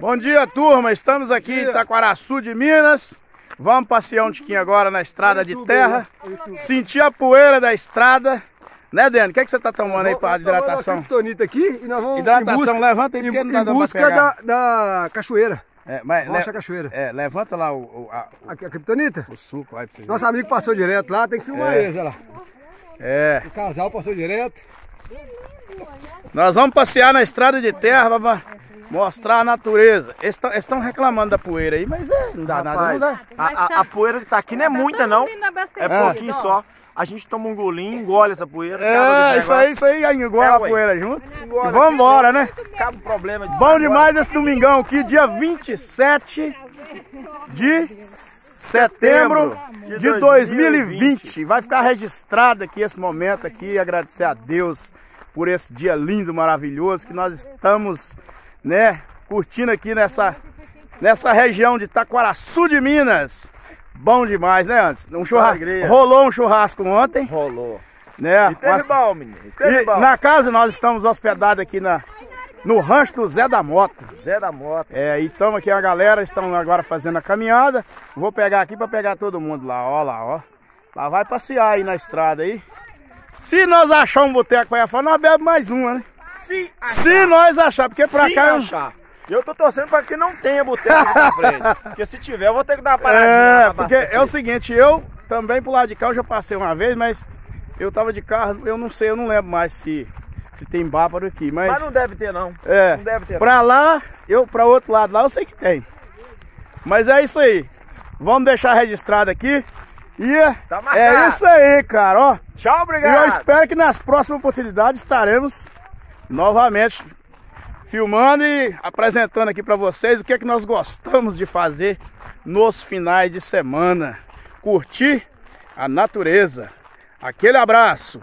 Bom dia, turma. Estamos aqui em Itaquaraçu de Minas. Vamos passear um tiquinho agora na estrada de terra. Sentir a poeira da estrada. Né, Dani? O que, é que você tá tomando aí para hidratação? Tomando aqui e nós vamos Hidratação, busca, levanta aí porque em, não dá em busca da, da cachoeira. É, mas Rocha Cachoeira. É, levanta lá o, o, a- A, a criptonita? o suco aí pra. Nosso amigo passou direto lá, tem que filmar É. olha lá. É. O casal passou direto. Nós vamos passear na estrada de terra para mostrar a natureza. Eles estão reclamando da poeira aí, mas é, não dá nada, não dá. A, a- a poeira que tá aqui não é muita, não. É Ah. pouquinho só. A gente toma um golinho, engole essa poeira. É, isso aí, isso aí, aí engole É, a poeira junto. Engole E vamos embora, né? Acaba o problema de Bom demais esse domingão aqui, dia 27 de setembro de de 2020. Vai ficar registrado aqui esse momento aqui, agradecer a Deus por esse dia lindo, maravilhoso que nós estamos, né, curtindo aqui nessa nessa região de Taquaraçu de Minas. Bom demais, né, antes? Um churrasco. Rolou um churrasco ontem, Rolou. né? E teve bom, menino. E e bom. na casa nós estamos hospedados aqui na, no rancho do Zé da Moto. Zé da Moto. É, e estamos aqui, a galera estão agora fazendo a caminhada. Vou pegar aqui para pegar todo mundo lá, ó lá, ó. Lá vai passear aí na estrada aí. Se nós achar um boteco para fora, nós bebemos mais uma, né? Se Se nós achar, porque pra se cá... eu- achar. Eu tô torcendo pra que não tenha boteco aqui pra frente. Porque se tiver, eu vou ter que dar uma paradinha. É, porque abastecer. é o seguinte, eu também pro lado de cá eu já passei uma vez, mas eu tava de carro, eu não sei, eu não lembro mais se, se tem bárbaro aqui, mas... Mas não deve ter, não. É, Não deve ter. pra lá, eu pra outro lado lá, eu sei que tem. Mas é isso aí. Vamos deixar registrado aqui. E Tá marcado. é isso aí, cara, ó. Tchau, E obrigado. eu espero que nas próximas oportunidades estaremos novamente filmando e apresentando aqui pra vocês o que é que nós gostamos de fazer nos finais de semana. Curtir a natureza. Aquele abraço.